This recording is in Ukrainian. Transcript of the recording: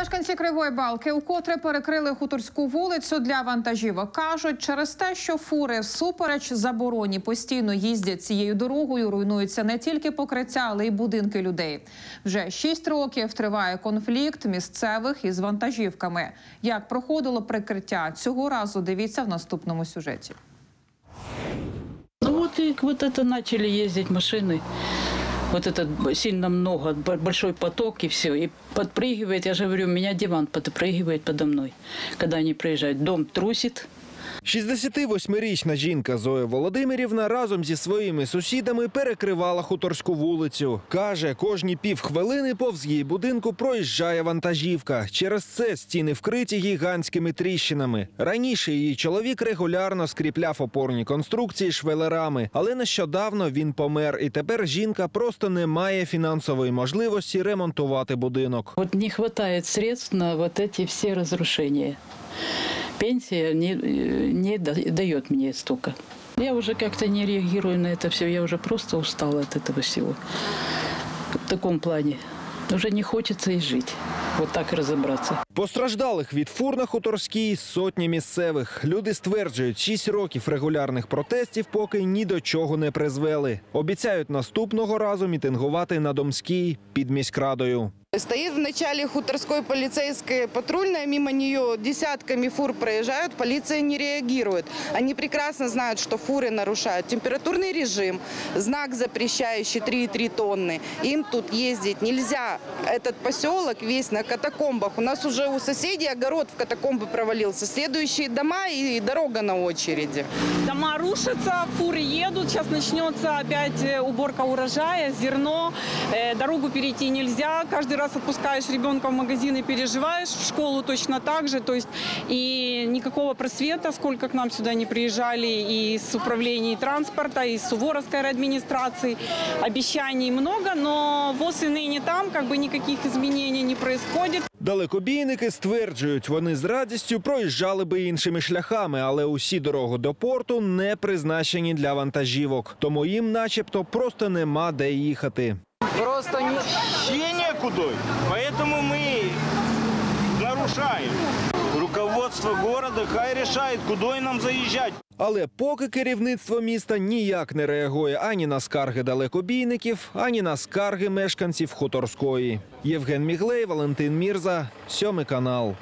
Мешканці Кривої Балки укотре перекрили хуторську вулицю для вантажівок. кажуть, через те, що фури всупереч забороні постійно їздять цією дорогою, руйнуються не тільки покриття, але й будинки людей. Вже шість років триває конфлікт місцевих із вантажівками. Як проходило прикриття цього разу? Дивіться в наступному сюжеті. Ну вот и вот это начали ездить машины. Вот это б- сильно много, б- большой поток и все. И подпрыгивает, я же говорю, у меня диван подпрыгивает подо мной. Когда они проезжают, дом трусит. 68-річна жінка Зоя Володимирівна разом зі своїми сусідами перекривала хуторську вулицю. Каже, кожні півхвилини повз її будинку проїжджає вантажівка. Через це стіни вкриті гігантськими тріщинами. Раніше її чоловік регулярно скріпляв опорні конструкції швелерами, але нещодавно він помер, і тепер жінка просто не має фінансової можливості ремонтувати будинок. Вот не хватает средств на вот эти все разрушения Пенсия не, э, не да- дает мне столько. Я уже как-то не реагирую на это все, я уже просто устала от этого всего. В таком плане. Уже не хочется и жить. Вот так разобраться. Постраждалих від фур на хуторській сотні місцевих. Люди стверджують, 6 років регулярних протестів поки ні до чого не призвели. Обіцяють наступного разу мітингувати на Домській під міськрадою. Стоит в начале хуторской полицейская патрульная, мимо нее десятками фур проезжают, полиция не реагирует. Они прекрасно знают, что фуры нарушают температурный режим, знак запрещающий 3,3 тонны. Им тут ездить нельзя. Этот поселок весь на катакомбах. У нас уже у соседей огород в катакомбы провалился. Следующие дома и дорога на очереди. Дома рушатся, фуры едут, сейчас начнется опять э, уборка урожая, зерно, Э, дорогу перейти нельзя, каждый раз отпускаешь ребенка в магазин и переживаешь, в школу точно так же, то есть и никакого просвета, сколько к нам сюда не приезжали, и с управления транспорта, и с Суворовской администрации, обещаний много, но ВОЗ и ныне там, как бы никаких изменений не происходит. Далекобійники стверджують, вони з радістю проїжджали би іншими шляхами, але усі дороги до порту не призначені для вантажівок. Тому їм, начебто, просто нема де їхати. Просто вообще некуда. Поэтому мы нарушаем. Руководство города хай решает, куда нам заезжать. Але поки керівництво міста ніяк не реагує ані на скарги далекобійників, ані на скарги мешканців Хуторської. Євген Міглей, Валентин Мірза, сьомий канал.